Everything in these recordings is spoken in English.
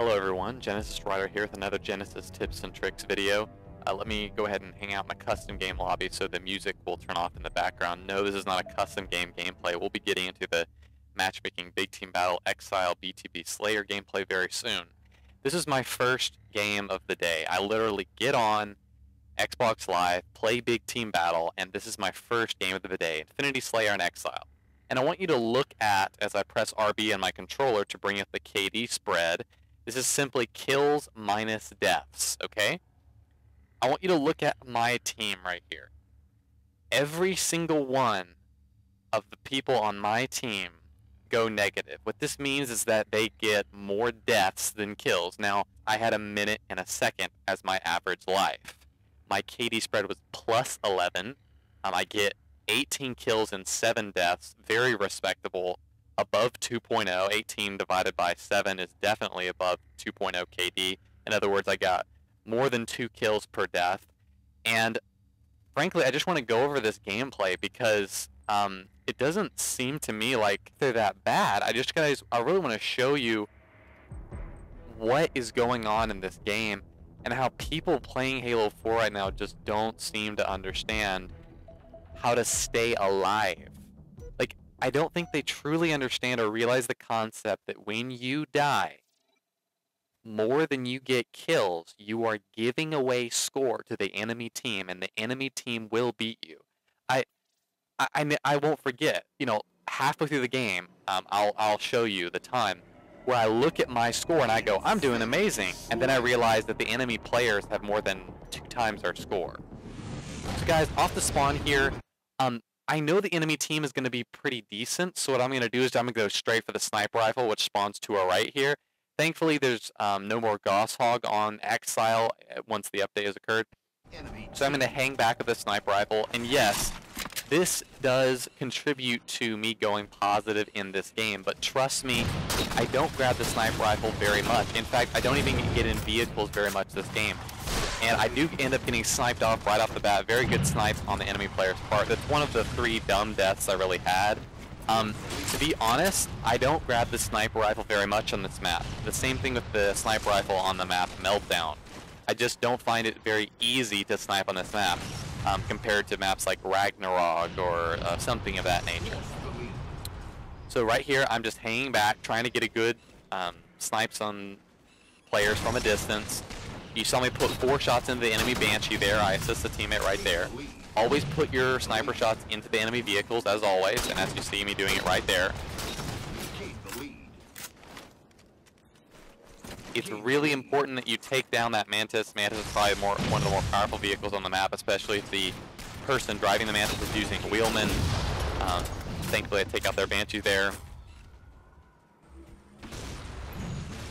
Hello everyone, Genesis Rider here with another Genesis tips and tricks video. Uh, let me go ahead and hang out in my custom game lobby so the music will turn off in the background. No, this is not a custom game gameplay. We'll be getting into the matchmaking big team battle Exile BTB Slayer gameplay very soon. This is my first game of the day. I literally get on Xbox Live, play big team battle, and this is my first game of the day, Infinity Slayer and Exile. And I want you to look at, as I press RB on my controller to bring up the KD spread, this is simply kills minus deaths, okay? I want you to look at my team right here. Every single one of the people on my team go negative. What this means is that they get more deaths than kills. Now, I had a minute and a second as my average life. My KD spread was plus 11. Um, I get 18 kills and 7 deaths, very respectable, above 2.0. 18 divided by 7 is definitely above 2.0 KD. In other words, I got more than 2 kills per death. And frankly, I just want to go over this gameplay because um, it doesn't seem to me like they're that bad. I just guys, I really want to show you what is going on in this game and how people playing Halo 4 right now just don't seem to understand how to stay alive. I don't think they truly understand or realize the concept that when you die, more than you get kills, you are giving away score to the enemy team, and the enemy team will beat you. I, I, I, I won't forget. You know, halfway through the game, um, I'll I'll show you the time where I look at my score and I go, I'm doing amazing, and then I realize that the enemy players have more than two times our score. So guys, off the spawn here, um, I know the enemy team is going to be pretty decent, so what I'm going to do is I'm going to go straight for the sniper rifle, which spawns to our right here. Thankfully, there's um, no more Gausshog on Exile uh, once the update has occurred. So I'm going to hang back with the sniper rifle, and yes, this does contribute to me going positive in this game, but trust me, I don't grab the sniper rifle very much. In fact, I don't even get in vehicles very much this game. And I do end up getting sniped off right off the bat. Very good snipe on the enemy player's part. That's one of the three dumb deaths I really had. Um, to be honest, I don't grab the sniper rifle very much on this map. The same thing with the sniper rifle on the map Meltdown. I just don't find it very easy to snipe on this map um, compared to maps like Ragnarok or uh, something of that nature. So right here, I'm just hanging back, trying to get a good um, snipes on players from a distance. You saw me put four shots into the enemy Banshee there. I assist the teammate right there. Always put your sniper shots into the enemy vehicles, as always, and as you see me doing it right there. It's really important that you take down that Mantis. Mantis is probably more, one of the more powerful vehicles on the map, especially if the person driving the Mantis is using Wheelman. Um, thankfully, I take out their Banshee there.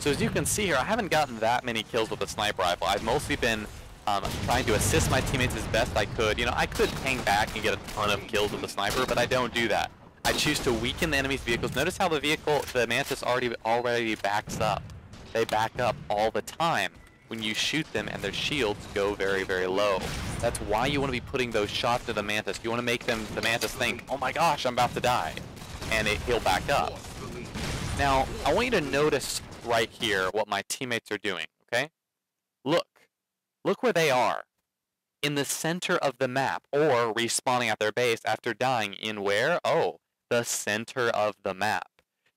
So as you can see here, I haven't gotten that many kills with a sniper rifle. I've mostly been um, trying to assist my teammates as best I could. You know, I could hang back and get a ton of kills with a sniper, but I don't do that. I choose to weaken the enemy's vehicles. Notice how the vehicle, the Mantis already already backs up. They back up all the time when you shoot them and their shields go very, very low. That's why you want to be putting those shots to the Mantis. You want to make them, the Mantis think, oh my gosh, I'm about to die. And it, he'll back up. Now, I want you to notice right here what my teammates are doing, okay? Look. Look where they are. In the center of the map, or respawning at their base after dying in where? Oh, the center of the map.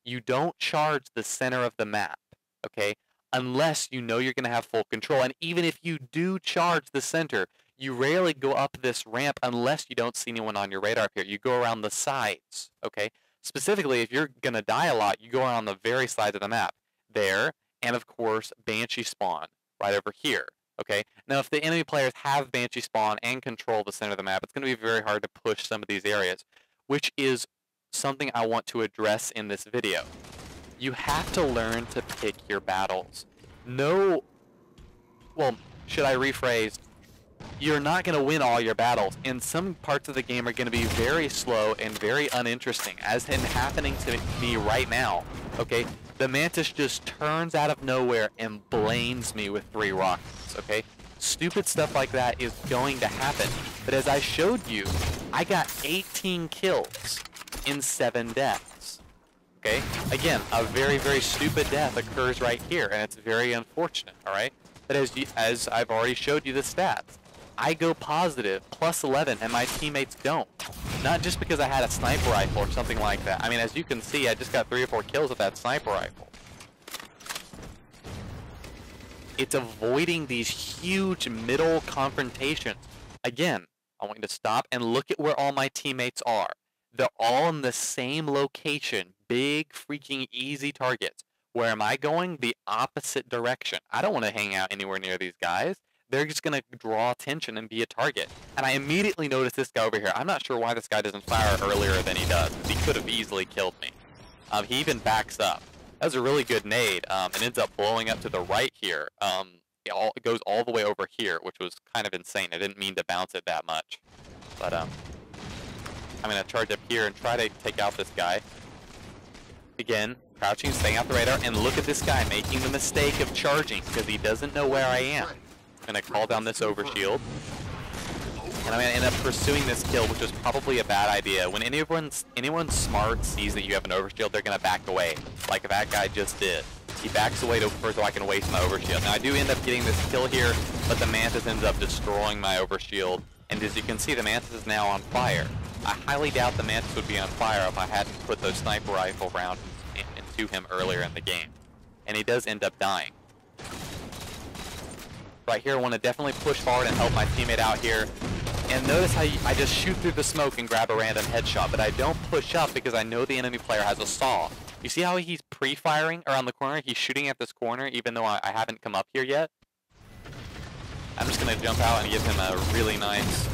You don't charge the center of the map, okay? Unless you know you're going to have full control. And even if you do charge the center, you rarely go up this ramp unless you don't see anyone on your radar here. You go around the sides, okay? Specifically, if you're going to die a lot, you go around the very sides of the map there, and of course, Banshee spawn right over here. Okay, now if the enemy players have Banshee spawn and control the center of the map, it's going to be very hard to push some of these areas, which is something I want to address in this video. You have to learn to pick your battles. No, well, should I rephrase? You're not going to win all your battles, and some parts of the game are going to be very slow and very uninteresting, as in happening to me right now. Okay, the Mantis just turns out of nowhere and blames me with three rockets, okay? Stupid stuff like that is going to happen. But as I showed you, I got 18 kills in 7 deaths. Okay? Again, a very, very stupid death occurs right here, and it's very unfortunate, alright? But as, you, as I've already showed you the stats, I go positive, plus 11, and my teammates don't. Not just because I had a sniper rifle or something like that. I mean, as you can see, I just got three or four kills with that sniper rifle. It's avoiding these huge middle confrontations. Again, I want you to stop and look at where all my teammates are. They're all in the same location. Big, freaking easy targets. Where am I going? The opposite direction. I don't want to hang out anywhere near these guys. They're just to draw attention and be a target. And I immediately notice this guy over here. I'm not sure why this guy doesn't fire earlier than he does. He could have easily killed me. Um, he even backs up. That was a really good nade. Um, and ends up blowing up to the right here. Um, it, all, it goes all the way over here, which was kind of insane. I didn't mean to bounce it that much. But um, I'm to charge up here and try to take out this guy. Again, crouching, staying out the radar, and look at this guy making the mistake of charging because he doesn't know where I am. I'm to call down this overshield. And I'm to end up pursuing this kill, which is probably a bad idea. When anyone's, anyone smart sees that you have an overshield, they're to back away, like that guy just did. He backs away to first so I can waste my overshield. Now, I do end up getting this kill here, but the Mantis ends up destroying my overshield. And as you can see, the Mantis is now on fire. I highly doubt the Mantis would be on fire if I hadn't put those sniper rifle rounds into him earlier in the game. And he does end up dying. Right here, I want to definitely push forward and help my teammate out here. And notice how you, I just shoot through the smoke and grab a random headshot, but I don't push up because I know the enemy player has a saw. You see how he's pre-firing around the corner? He's shooting at this corner even though I, I haven't come up here yet. I'm just going to jump out and give him a really nice...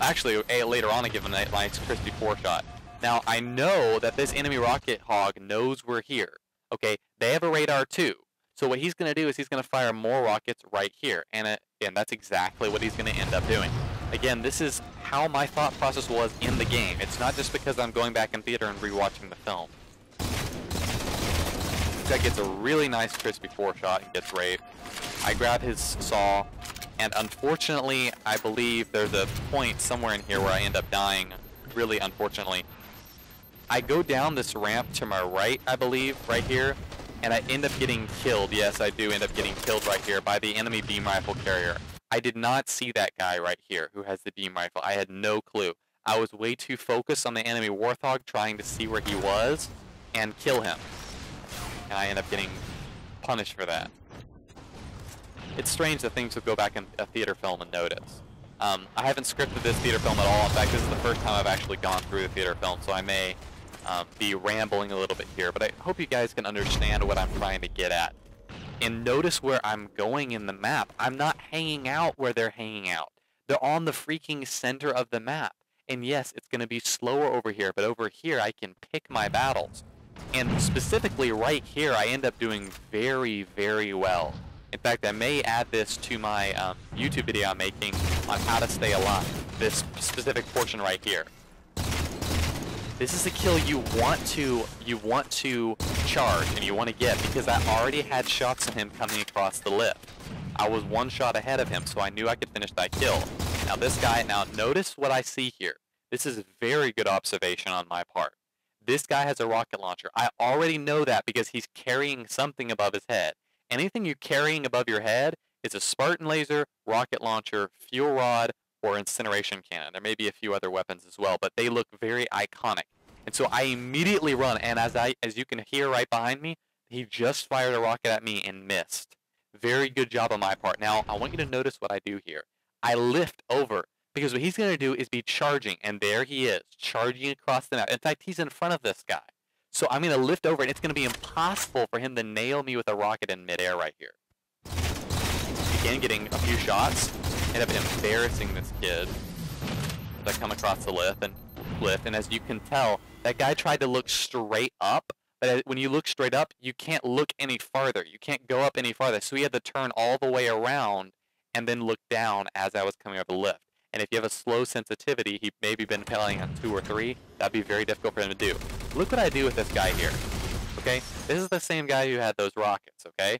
Actually, a, later on I give him a nice crispy four shot. Now, I know that this enemy rocket hog knows we're here. Okay, they have a radar too. So what he's going to do is he's going to fire more rockets right here. And, uh, and that's exactly what he's going to end up doing. Again, this is how my thought process was in the game. It's not just because I'm going back in theater and rewatching the film. Guy gets a really nice crispy four shot and gets raped. I grab his saw, and unfortunately, I believe there's a point somewhere in here where I end up dying, really unfortunately. I go down this ramp to my right, I believe, right here, and I end up getting killed. Yes, I do end up getting killed right here by the enemy beam rifle carrier. I did not see that guy right here who has the beam rifle. I had no clue. I was way too focused on the enemy Warthog trying to see where he was and kill him. And I end up getting punished for that it's strange that things would go back in a theater film and notice. Um, I haven't scripted this theater film at all. In fact, this is the first time I've actually gone through the theater film, so I may um, be rambling a little bit here, but I hope you guys can understand what I'm trying to get at. And notice where I'm going in the map. I'm not hanging out where they're hanging out. They're on the freaking center of the map. And yes, it's going to be slower over here, but over here I can pick my battles. And specifically right here, I end up doing very, very well. In fact, I may add this to my um, YouTube video I'm making on how to stay alive. This specific portion right here. This is the kill you want to you want to charge and you want to get because I already had shots of him coming across the lift. I was one shot ahead of him, so I knew I could finish that kill. Now this guy, now notice what I see here. This is a very good observation on my part. This guy has a rocket launcher. I already know that because he's carrying something above his head. Anything you're carrying above your head is a Spartan laser, rocket launcher, fuel rod, or incineration cannon. There may be a few other weapons as well, but they look very iconic. And so I immediately run, and as I as you can hear right behind me, he just fired a rocket at me and missed. Very good job on my part. Now, I want you to notice what I do here. I lift over, because what he's going to do is be charging, and there he is, charging across the map. In fact, he's in front of this guy. So I'm going to lift over, and it's going to be impossible for him to nail me with a rocket in midair right here. Again, getting a few shots. End up embarrassing this kid as I come across the lift and lift. And as you can tell, that guy tried to look straight up. But when you look straight up, you can't look any farther. You can't go up any farther. So he had to turn all the way around and then look down as I was coming up the lift. And if you have a slow sensitivity, he maybe been failing on two or three, that'd be very difficult for him to do. Look what I do with this guy here. Okay? This is the same guy who had those rockets, okay?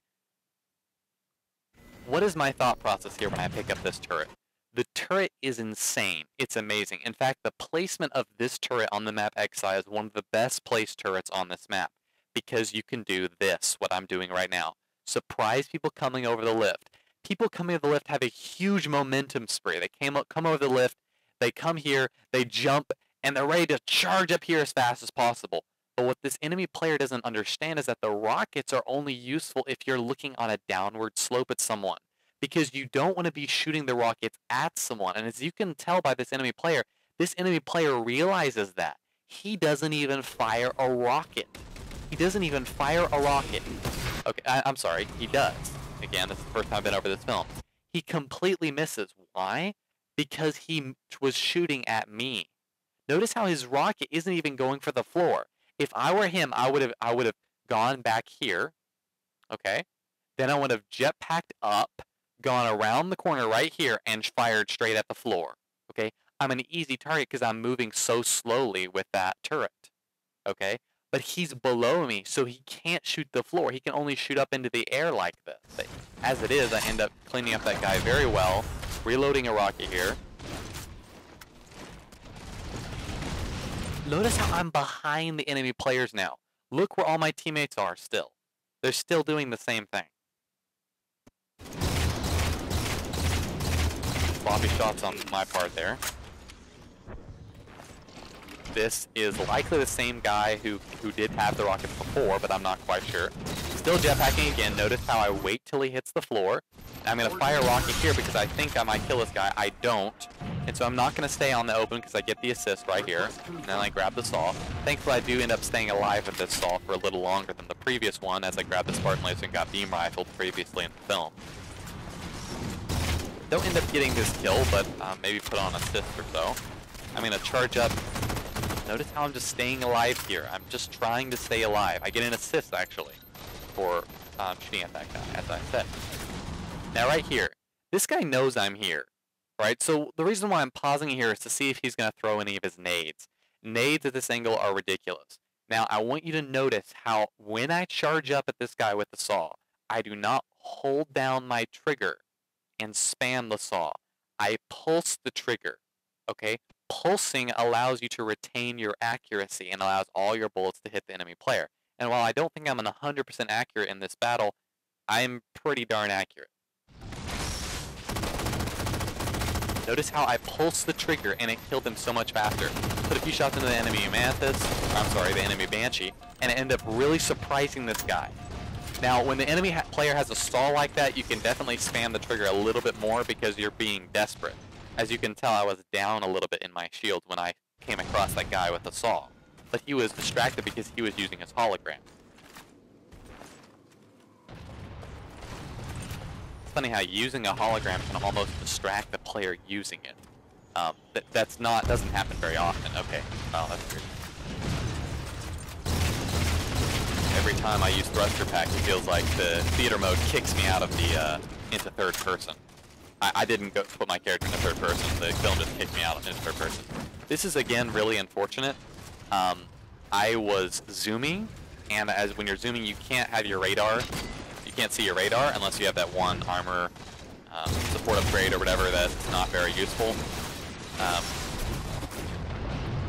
What is my thought process here when I pick up this turret? The turret is insane. It's amazing. In fact, the placement of this turret on the map Exile is one of the best placed turrets on this map. Because you can do this, what I'm doing right now. Surprise people coming over the lift. People coming over the lift have a huge momentum spree. They came up, come over the lift, they come here, they jump, and they're ready to charge up here as fast as possible. But what this enemy player doesn't understand is that the rockets are only useful if you're looking on a downward slope at someone. Because you don't want to be shooting the rockets at someone. And as you can tell by this enemy player, this enemy player realizes that. He doesn't even fire a rocket. He doesn't even fire a rocket. Okay, I, am sorry, he does. Again, this is the first time I've been over this film. He completely misses. Why? Because he was shooting at me. Notice how his rocket isn't even going for the floor. If I were him, I would have I would have gone back here. Okay? Then I would have jetpacked up, gone around the corner right here, and fired straight at the floor. Okay? I'm an easy target because I'm moving so slowly with that turret. Okay? But he's below me, so he can't shoot the floor. He can only shoot up into the air like this. But as it is, I end up cleaning up that guy very well, reloading a rocket here. Notice how I'm behind the enemy players now. Look where all my teammates are still. They're still doing the same thing. Sloppy shots on my part there. This is likely the same guy who, who did have the rockets before, but I'm not quite sure. Still jetpacking again. Notice how I wait till he hits the floor. I'm going to fire a rocket here because I think I might kill this guy. I don't. And so I'm not going to stay on the open because I get the assist right here. And then I grab the saw. Thankfully, I do end up staying alive with this saw for a little longer than the previous one as I grabbed the Spartan Laser and got beam rifled previously in the film. Don't end up getting this kill, but uh, maybe put on a assist or so. I'm going to charge up Notice how I'm just staying alive here. I'm just trying to stay alive. I get an assist, actually, for um, shooting at that guy, as I said. Now, right here, this guy knows I'm here, right? So the reason why I'm pausing here is to see if he's going to throw any of his nades. Nades at this angle are ridiculous. Now, I want you to notice how when I charge up at this guy with the saw, I do not hold down my trigger and spam the saw. I pulse the trigger, okay? pulsing allows you to retain your accuracy and allows all your bullets to hit the enemy player. And while I don't think I'm 100% accurate in this battle, I'm pretty darn accurate. Notice how I pulsed the trigger and it killed him so much faster. Put a few shots into the enemy Mantis, I'm sorry, the enemy Banshee, and it ended up really surprising this guy. Now, when the enemy ha player has a stall like that, you can definitely spam the trigger a little bit more because you're being desperate. As you can tell, I was down a little bit in my shield when I came across that guy with the saw. But he was distracted because he was using his hologram. It's funny how using a hologram can almost distract the player using it. Um, th that's not, doesn't happen very often. Okay, oh, that's weird. Every time I use thruster pack, it feels like the theater mode kicks me out of the, uh, into third person. I, I didn't go, put my character in the third person. The film just kicked me out in third person. This is, again, really unfortunate. Um, I was zooming, and as when you're zooming, you can't have your radar. You can't see your radar unless you have that one armor um, support upgrade or whatever that's not very useful. Um,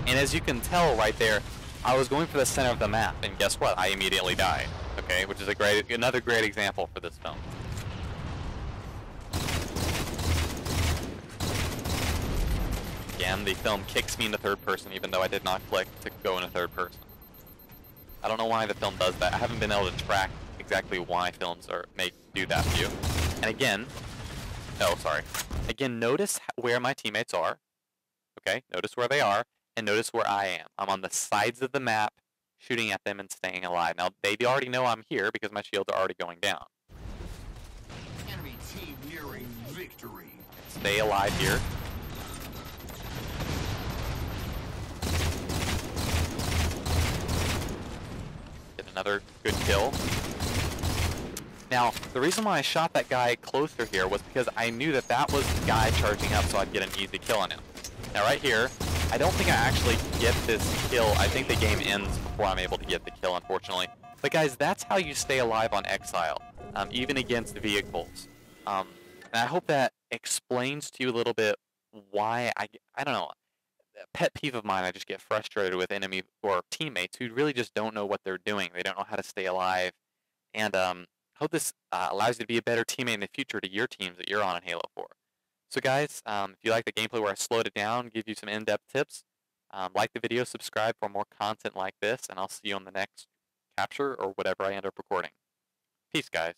and as you can tell right there, I was going for the center of the map, and guess what? I immediately died. Okay, which is a great, another great example for this film. again, the film kicks me into third person even though I did not click to go into third person. I don't know why the film does that. I haven't been able to track exactly why films are make do that to you. And again, oh, sorry. Again, notice where my teammates are. Okay, notice where they are, and notice where I am. I'm on the sides of the map, shooting at them and staying alive. Now, they already know I'm here because my shields are already going down. Enemy team nearing victory. Stay alive here. Get another good kill. Now, the reason why I shot that guy closer here was because I knew that that was the guy charging up so I'd get an easy kill on him. Now right here, I don't think I actually get this kill. I think the game ends before I'm able to get the kill, unfortunately. But guys, that's how you stay alive on Exile, um, even against vehicles. Um, and I hope that explains to you a little bit why I, I don't know. A pet peeve of mine. I just get frustrated with enemy or teammates who really just don't know what they're doing. They don't know how to stay alive, and um, hope this uh, allows you to be a better teammate in the future to your teams that you're on in Halo 4. So guys, um, if you like the gameplay where I slowed it down, give you some in-depth tips, um, like the video, subscribe for more content like this, and I'll see you on the next capture or whatever I end up recording. Peace, guys.